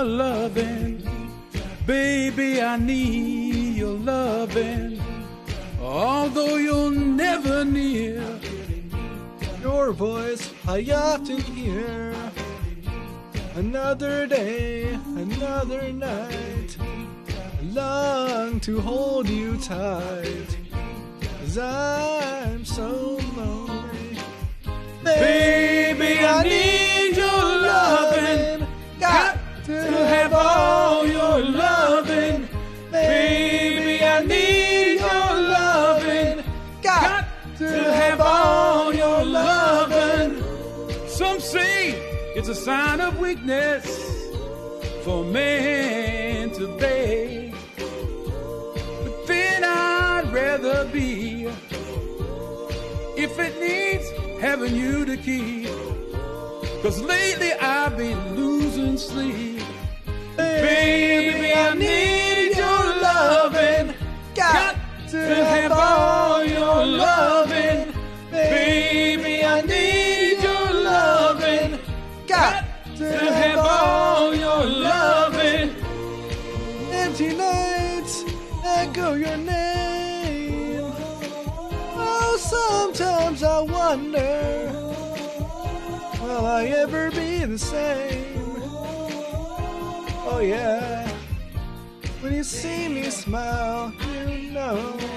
your loving. Baby, I need your loving. Although you're never near, Your voice I often hear. Another day, another night. I long to hold you tight. Cause I'm it's a sign of weakness for man to beg. But then I'd rather be if it needs having you to keep. Cause lately I've been losing sleep. Baby, I need your loving. Got to have all your loving. Baby, I need to have all your loving. Empty nights echo your name. Oh, sometimes I wonder, will I ever be the same? Oh, yeah. When you see me smile, you know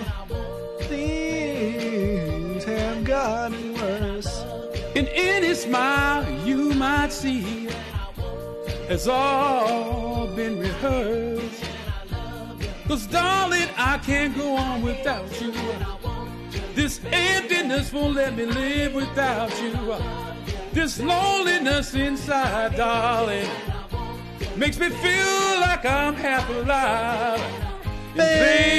In any smile you might see has all been rehearsed. Cause darling, I can't go on without you. This emptiness won't let me live without you. This loneliness inside, darling, makes me feel like I'm half alive. And baby,